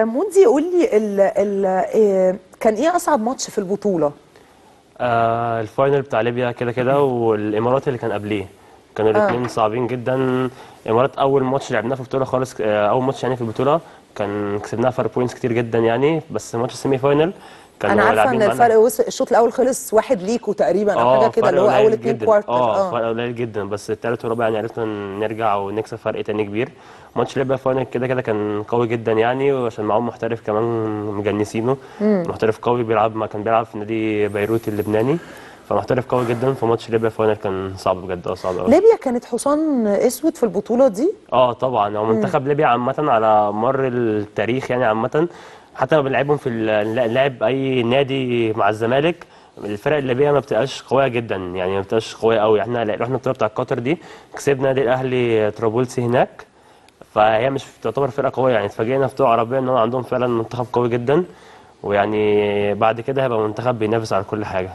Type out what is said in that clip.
مودي قول لي ال ال إيه كان إيه أصعب ماتش في البطولة؟ آه ال final بتاع ليبيا كده كده والإمارات اللي كان قبليه. كانوا الاثنين صعبين جدا. الامارات أول ماتش لعبناه في البطوله خالص آه أول ماتش يعني في البطوله كان كسبناها فرق points كتير جدا يعني بس match ال semi final أنا عارفة إن الفرق وصل الشوط الأول خلص واحد ليكوا تقريبا أو حاجة كده فرق اللي هو أول اتنين. quarter آه فرق قليل جدا. بس التالت والرابع يعني عرفنا نرجع ونكسب فرق تاني كبير. ماتش ليبيا final كده كده كان قوي جدا يعني وعشان معاهم محترف كمان مجنسينه محترف قوي بيلعب ما كان بيلعب في نادي بيروت اللبناني. فمحترف قوي جدا. فماتش ليبيا final كان صعب بجد آه صعب قوي ليبيا كانت حصان أسود في البطولة دي؟ آه طبعا. هو منتخب ليبيا عامة على مر التاريخ يعني عامة حتى لما بنلعبهم في ال- لعب أي نادي مع الزمالك الفرق الليبيه ما بتبقاش قوية جدا يعني ما بتبقاش قوية قوي إحنا رحنا البطوله بتاع قطر دي كسبنا نادي الأهلي طرابلسي هناك فهي مش تعتبر فرقة قوية. يعني اتفاجئنا في بطولة عربية إن هم عندهم فعلا منتخب قوي جدا ويعني بعد كده هيبقى منتخب بينافس على كل حاجة.